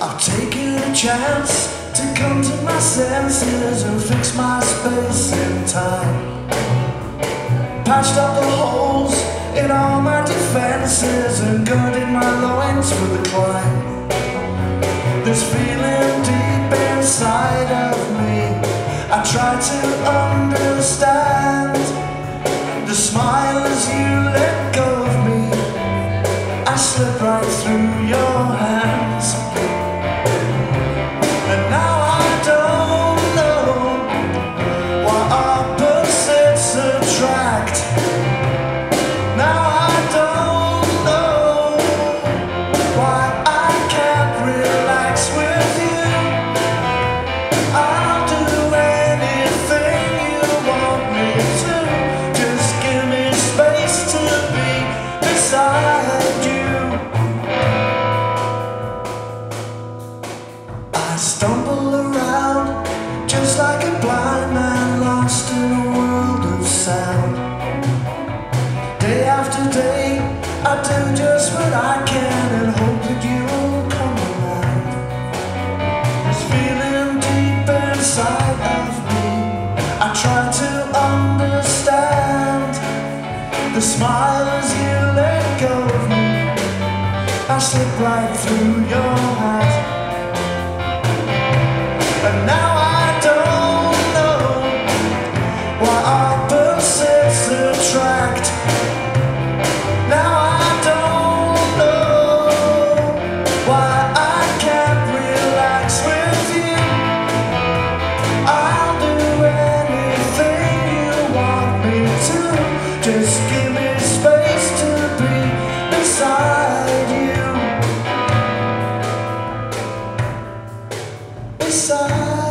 I've taken a chance to come to my senses and fix my space in time. Patched up the holes in all my defenses and girded my loins for the climb. This feeling deep inside of me, I try to understand. The smile as you let go of me, I slip right through your hands. Stumble around just like a blind man lost in a world of sound. Day after day, I do just what I can and hope that you'll come around. This feeling deep inside of me, I try to understand. The smile as you let go of me, I slip right through your hands. side